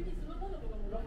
にスマホとかもら。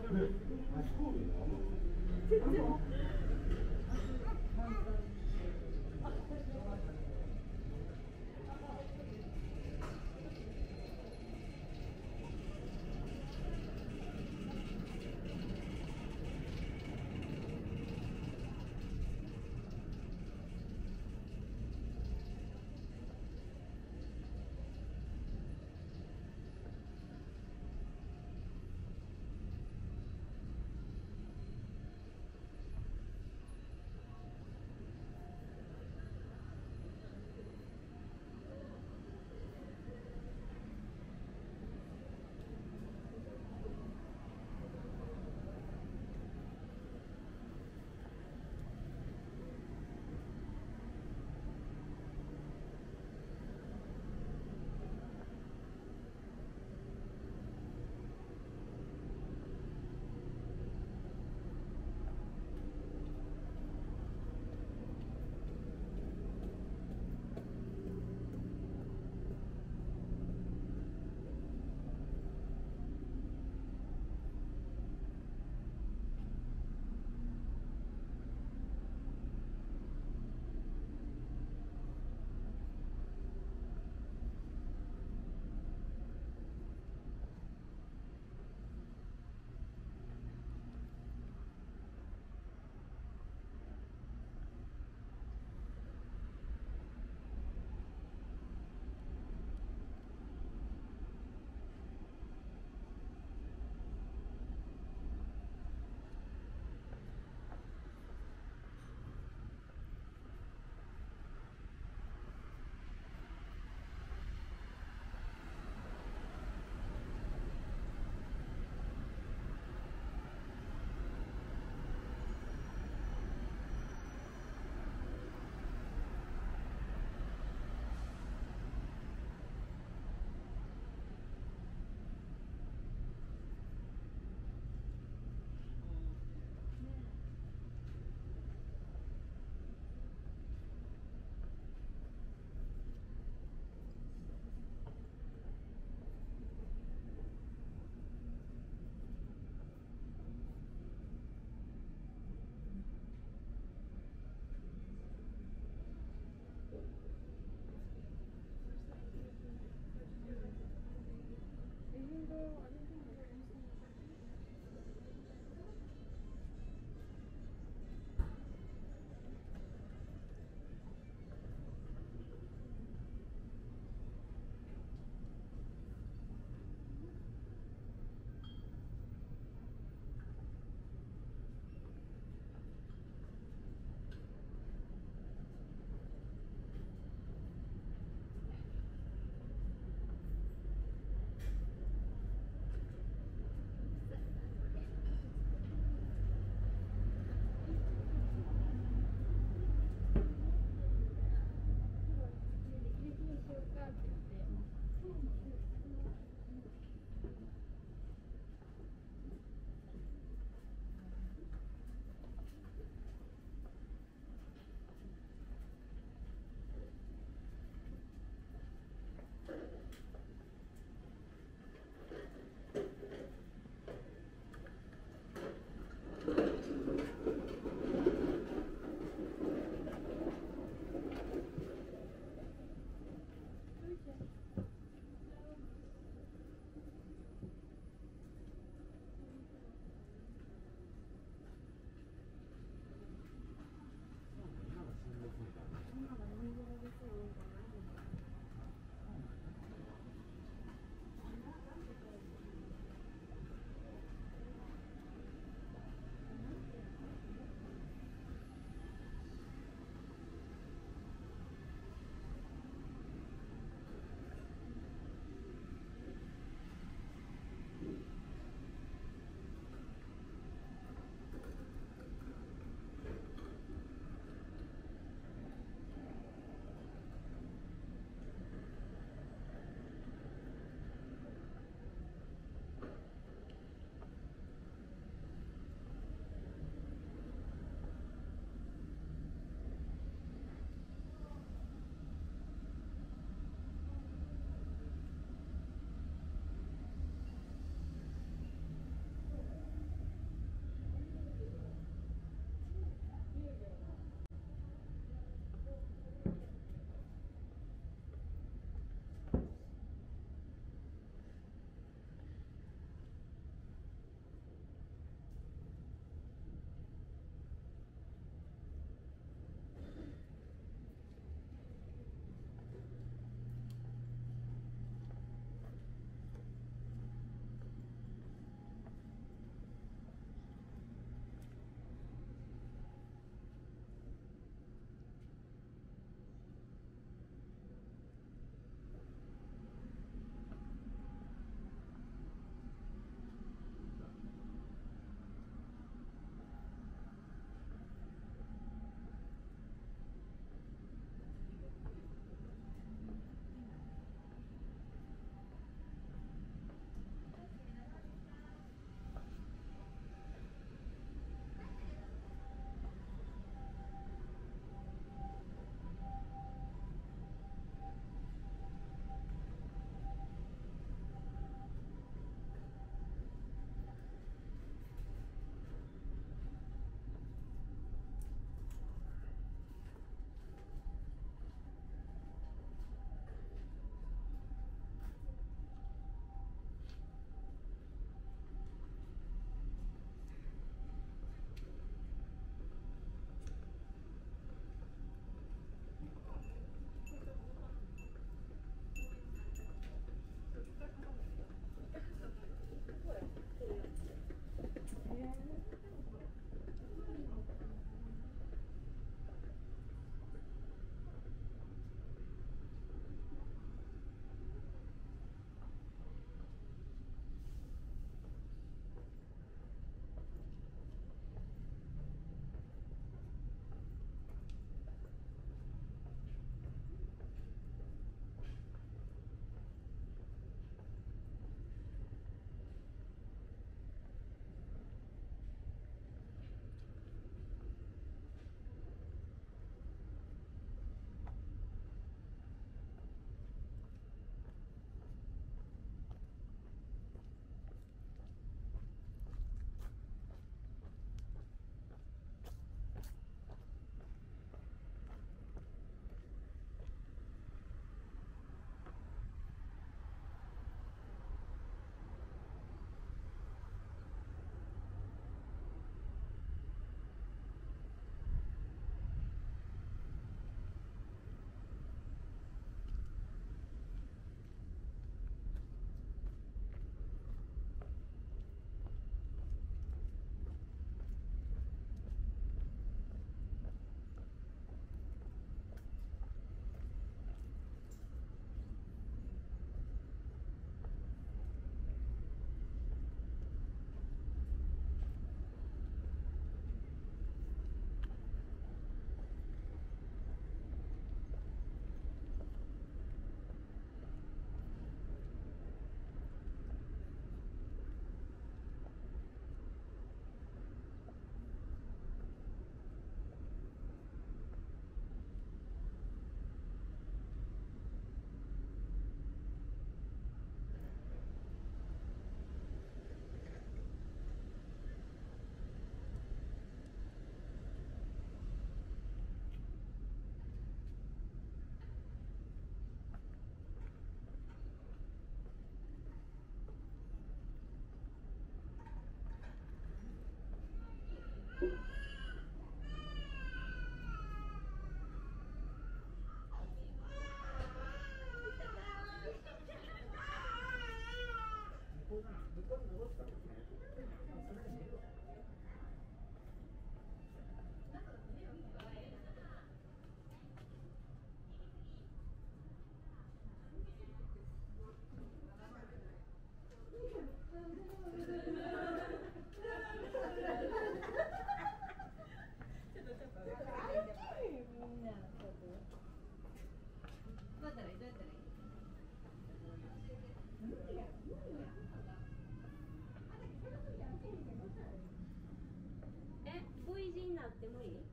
え、V 字になって無理